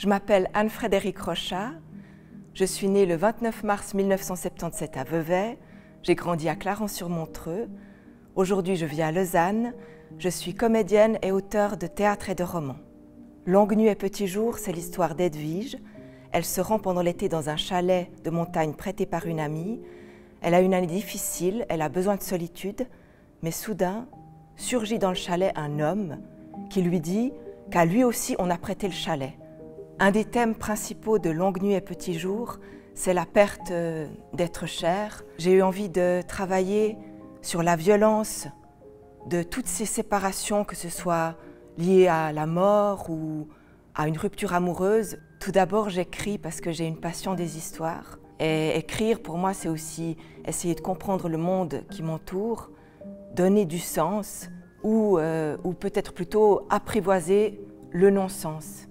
Je m'appelle Anne-Frédérique Rochat. Je suis née le 29 mars 1977 à Vevey. J'ai grandi à Clarence-sur-Montreux. Aujourd'hui, je vis à Lausanne. Je suis comédienne et auteure de théâtre et de romans. Longue nuit et petit jour, c'est l'histoire d'Edwige. Elle se rend pendant l'été dans un chalet de montagne prêté par une amie. Elle a une année difficile, elle a besoin de solitude, mais soudain surgit dans le chalet un homme qui lui dit qu'à lui aussi on a prêté le chalet. Un des thèmes principaux de Longue Nuit et Petit Jour, c'est la perte euh, d'être cher. J'ai eu envie de travailler sur la violence de toutes ces séparations, que ce soit liées à la mort ou à une rupture amoureuse. Tout d'abord, j'écris parce que j'ai une passion des histoires. Et écrire, pour moi, c'est aussi essayer de comprendre le monde qui m'entoure, donner du sens ou, euh, ou peut-être plutôt apprivoiser le non-sens.